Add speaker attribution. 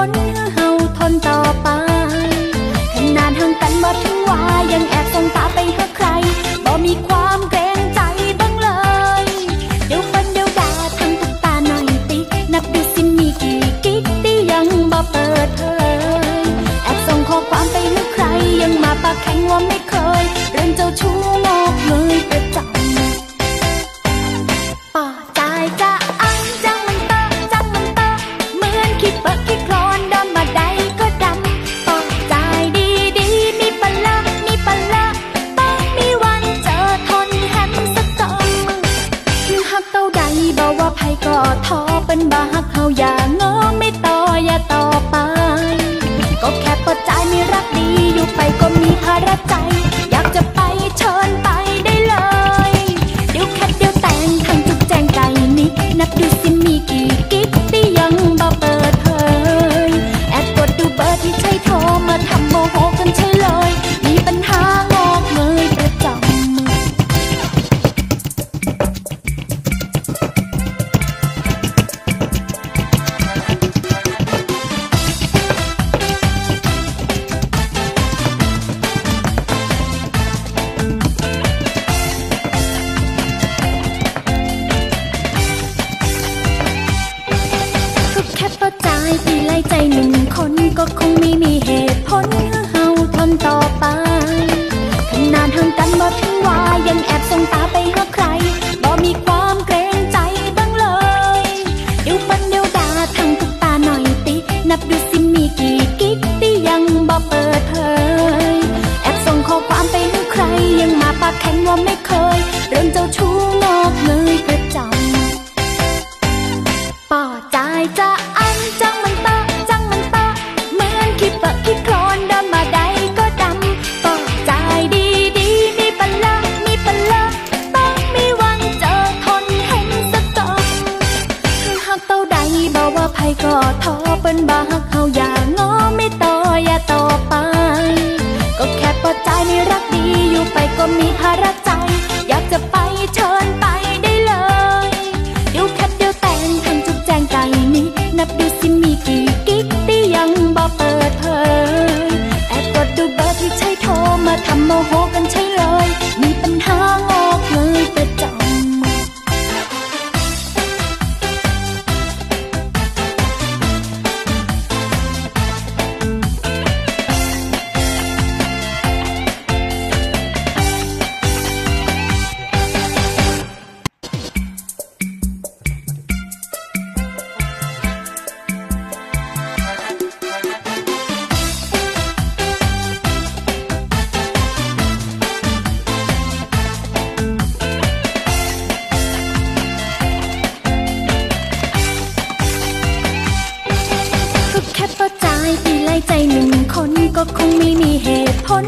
Speaker 1: คนเฮาทนต่อไปขนาดห่างกันบ่ถึงว่ายังแอบส่งตาไปหาใครบ่มีความเกรงใจบ้างเลย เดี๋ยวฟันเดี๋ยวดาทำตุกตาหน่อยตินับดูสิมีกี่กิ๊กที่ยังบ่เปิดเผยแอบส่งข้อความไปหาใครยังมาปากแข็งว่าไม่เคย เรื่องเจ้าชู้งอกเลย ก็ทอเป็นบาฮักเขาอย่าง้อไม่ต่ออย่าต่อไป ก็แค่ปอดใจมีรักดีอยู่ไปก็มีภาระ บอกว่าภัยก็ท้อเป็นบาฮักเขาอย่างง้อไม่ต่ออย่าต่อไป ก็แค่ปอดใจม่รักดีอยู่ไปก็มีภาระใจ อยากจะไปเชิญไป คงไม่มีเหตุผล